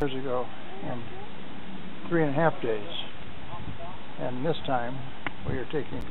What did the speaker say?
years ago in three and a half days. And this time, we are taking